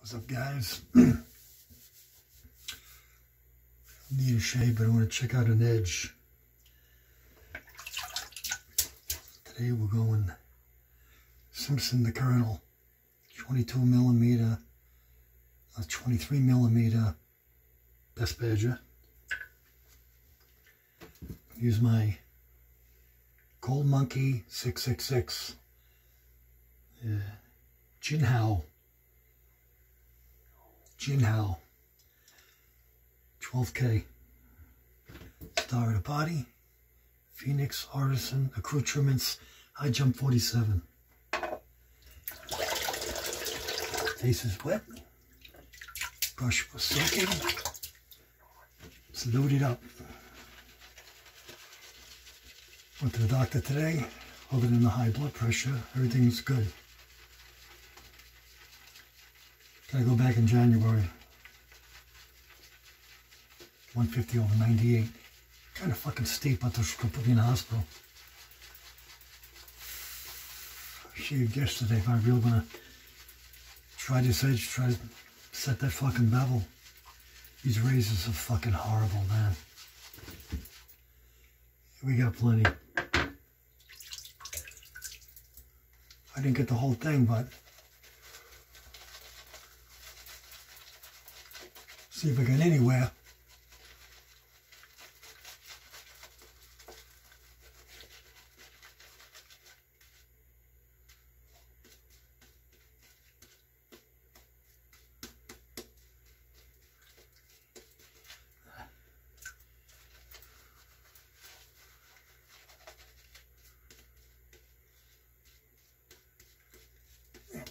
What's up, guys? Need a shave, but I want to check out an edge. Today we're going Simpson the Colonel, 22 millimeter, a 23 millimeter best badger. Use my Gold Monkey 666 uh, Jinhao Jinhao 12K Star of the Body Phoenix Artisan Accoutrements High Jump 47 Face is wet. Brush was soaking. It's loaded up. Went to the doctor today. Other than the high blood pressure everything's good Gotta go back in January. 150 over 98. Kind of fucking steep. Thought she put me in the hospital. Shaved yesterday. If I really to try this edge, try to set that fucking bevel. These razors are fucking horrible, man. We got plenty. I didn't get the whole thing, but See if I get anywhere.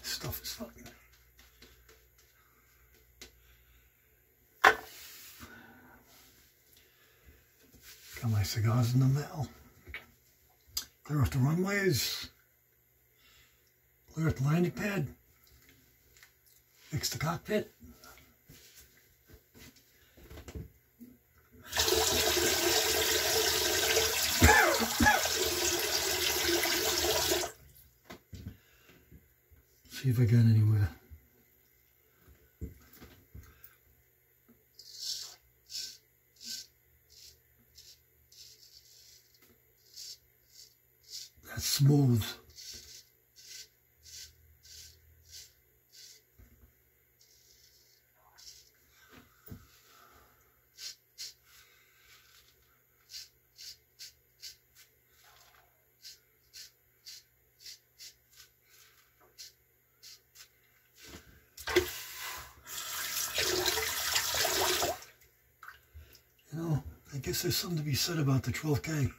stuff is fucking Got my cigars in the mail. Clear off the runways. Clear off the landing pad. Fix the cockpit. See if I got anywhere. That's smooth. You know, I guess there's something to be said about the 12K.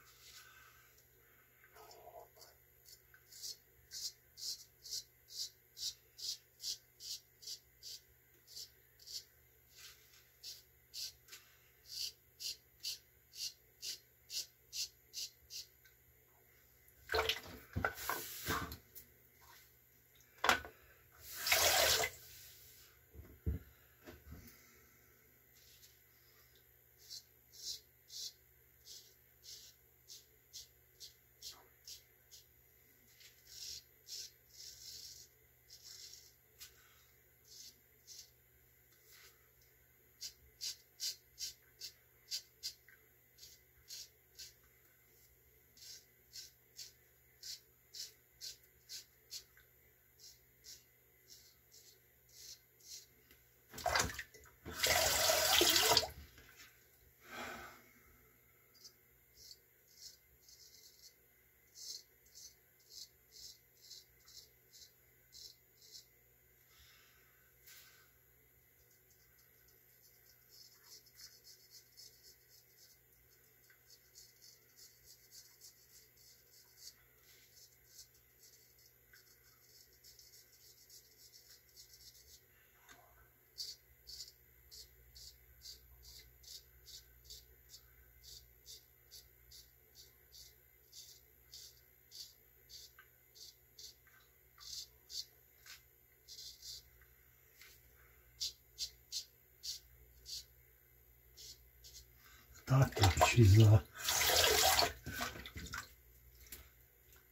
Doctor. She's uh,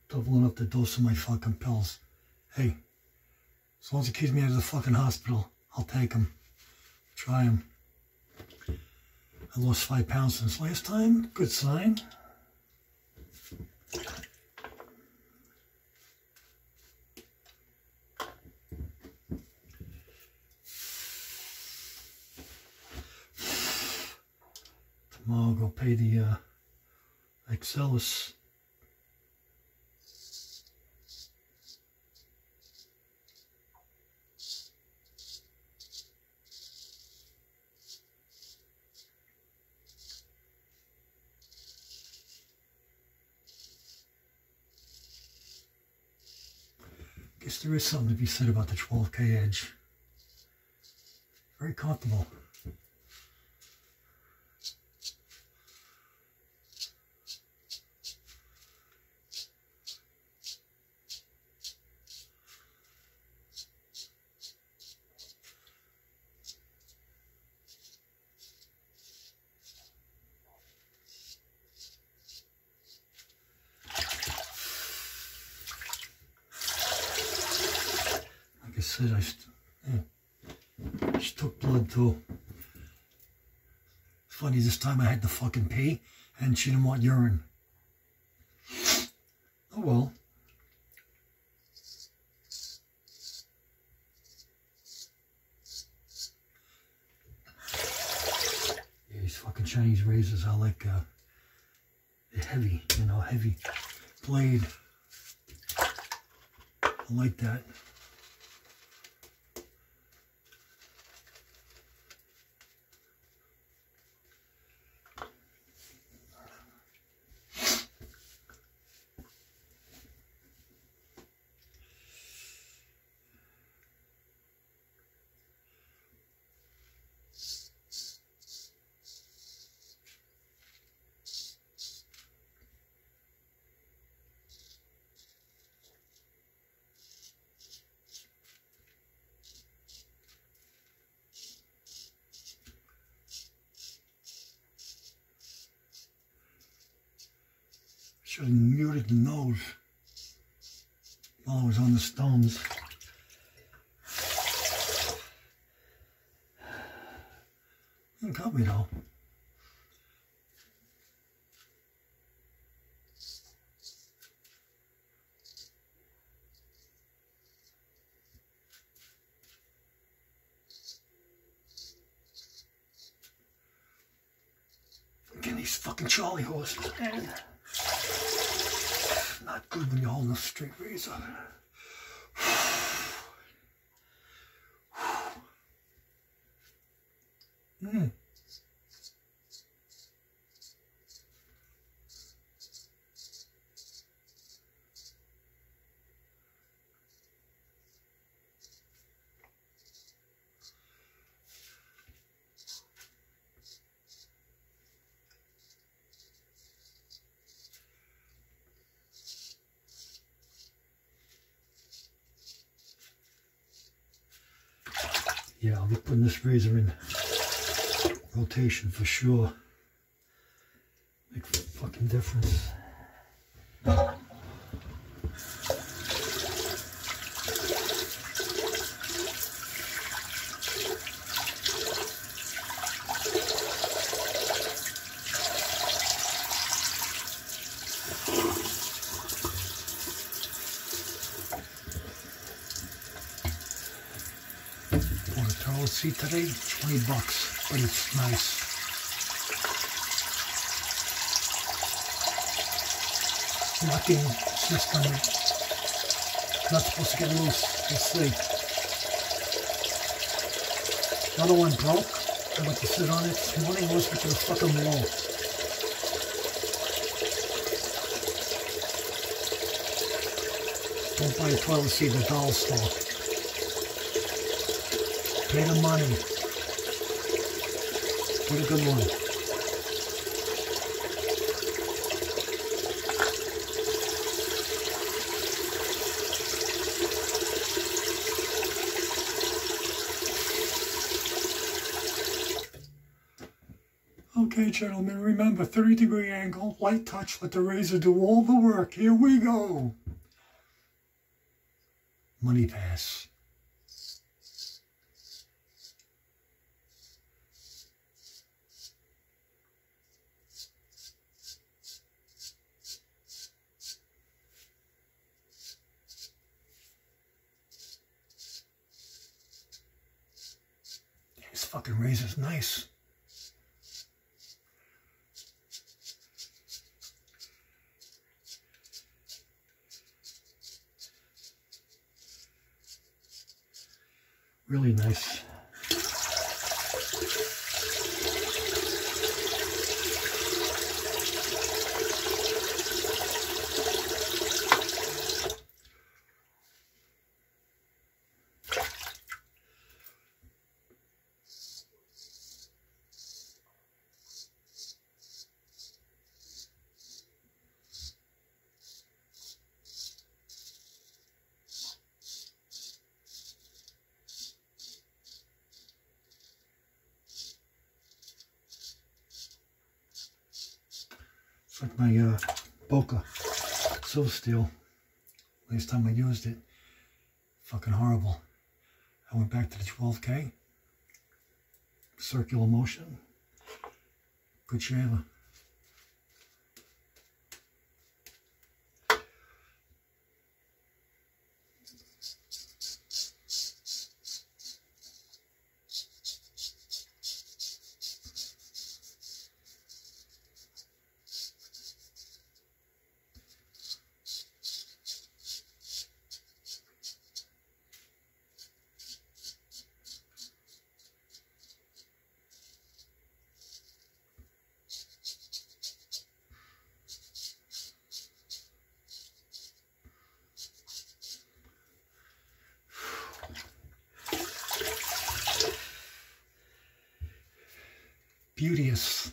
doubling up the dose of my fucking pills. Hey, as long as it keeps me out of the fucking hospital, I'll take them. Try them. I lost five pounds since last time. Good sign. I'll go pay the uh, Excellus guess there is something to be said about the 12K Edge. Very comfortable. I said, I st yeah, just took blood too. This time I had to fucking pee and she didn't want urine. Oh well. Yeah, these fucking Chinese razors are like, uh, heavy, you know, heavy blade. I like that. Should have muted the nose while I was on the stones. Didn't cut me though. Again, these fucking Charlie horses, man. Not good when you're holding a straight razor. Yeah, I'll be putting this razor in rotation for sure. Make a fucking difference. Toilet seat today, 20 bucks, but it's nice. Locking system, not supposed to get loose, let's see. Another one broke, I went to sit on it this morning, was to the fucking wall. Don't buy a toilet seat at a dollar store. Pay the money. Get a good one. Okay, gentlemen, remember 30 degree angle, light touch, let the razor do all the work. Here we go. Money pass. Fucking razor's nice. Really nice. It's like my uh, Boker Silver Steel. Last time I used it, fucking horrible. I went back to the 12K. Circular motion. Good shaver. Beauteous.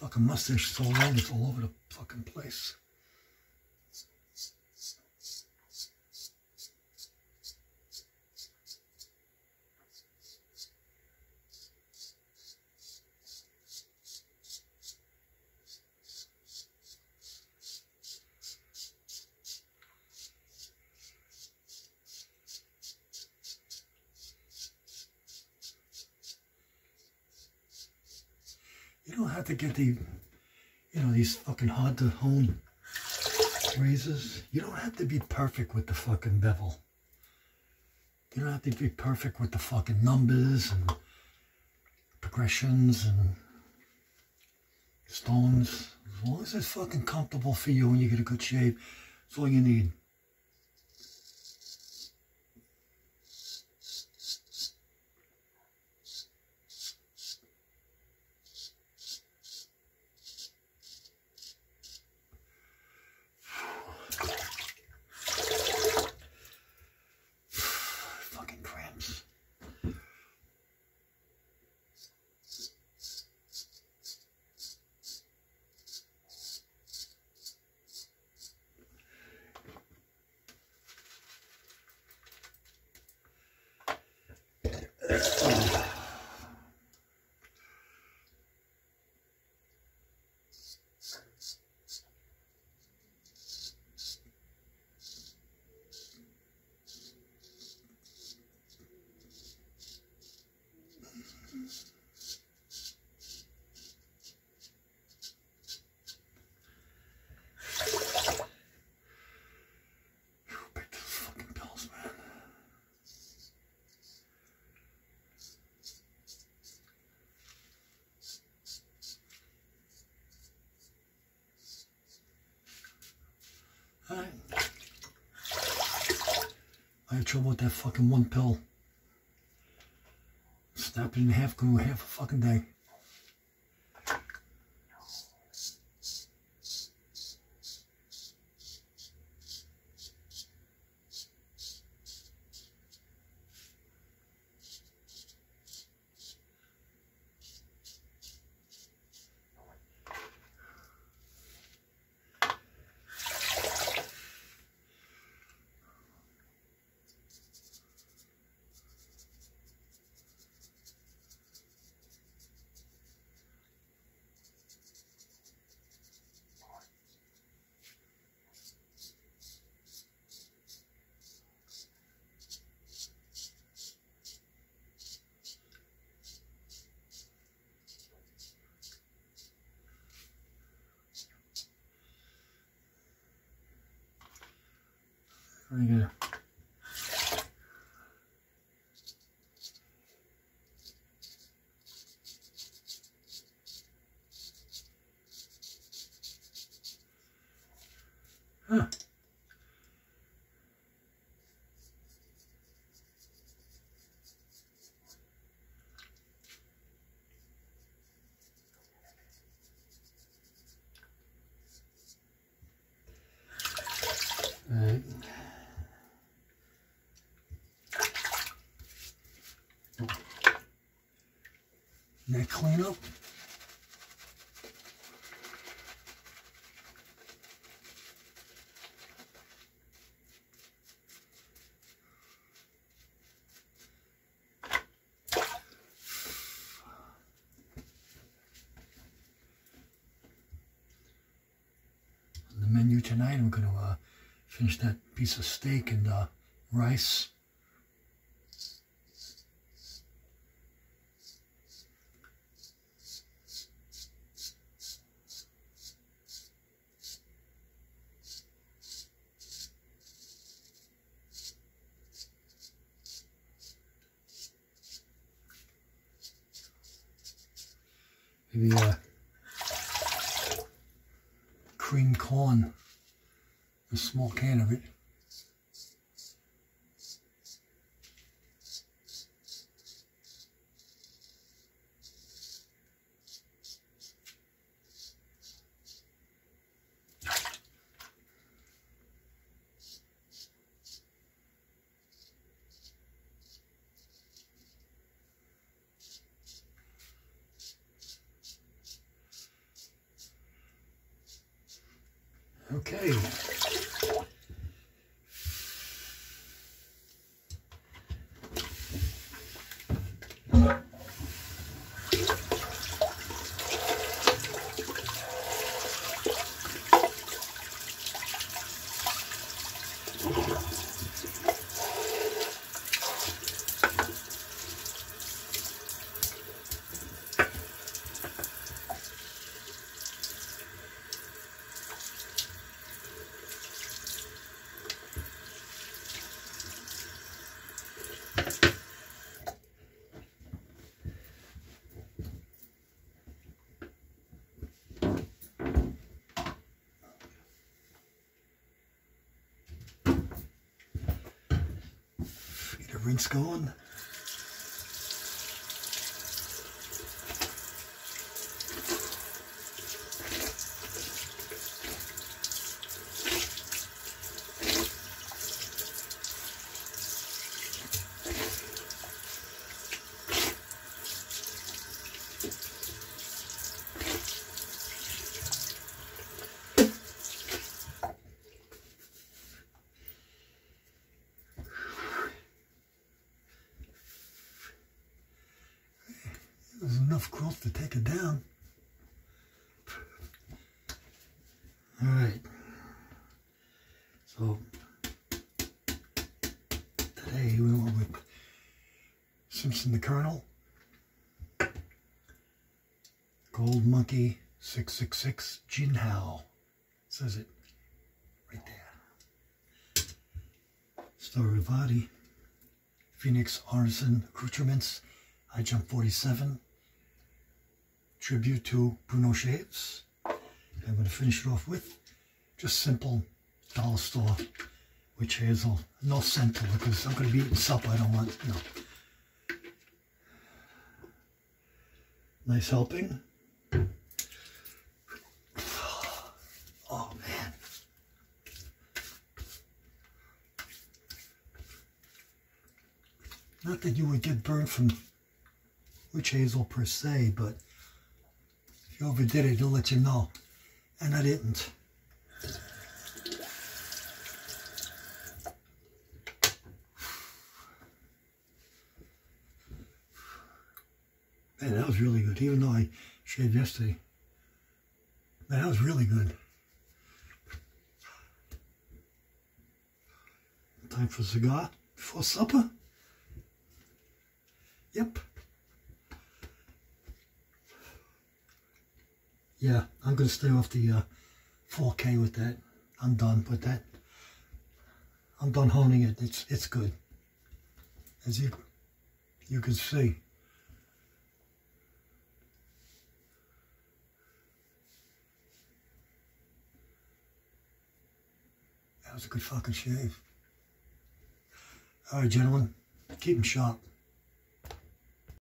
Fucking mustache so long it's all over the fucking place. Have to get the, you know, these fucking hard to hone razors. You don't have to be perfect with the fucking bevel. You don't have to be perfect with the fucking numbers and progressions and stones. As long as it's fucking comfortable for you and you get a good shape, that's all you need. Oh. I have trouble with that fucking one pill. Snap it in half, go half a fucking day. 이게 아. Neck cleanup. the menu tonight, I'm going to uh, finish that piece of steak and uh, rice. Maybe uh, cream corn, a small can of it. Okay. Get a rinse going. There's enough growth to take it down. All right. So today we went with Simpson the Colonel, Gold Monkey 666 Jinhao. Says it right there. Starivati, Phoenix Artisan Accoutrements, High Jump 47, tribute to Bruno Shaves. I'm going to finish it off with just simple dollar store witch hazel. No scent because I'm going to be eating supper. I don't want, no. Nice helping. Oh, man. Not that you would get burned from witch hazel per se, but if you overdid it, he'll let you know. And I didn't. Man, that was really good, even though I shaved yesterday. Man, that was really good. Time for a cigar before supper? Yep. Yeah, I'm going to stay off the uh, 4K with that. I'm done with that. I'm done honing it. It's it's good. As you you can see. That was a good fucking shave. All right, gentlemen, keep them sharp.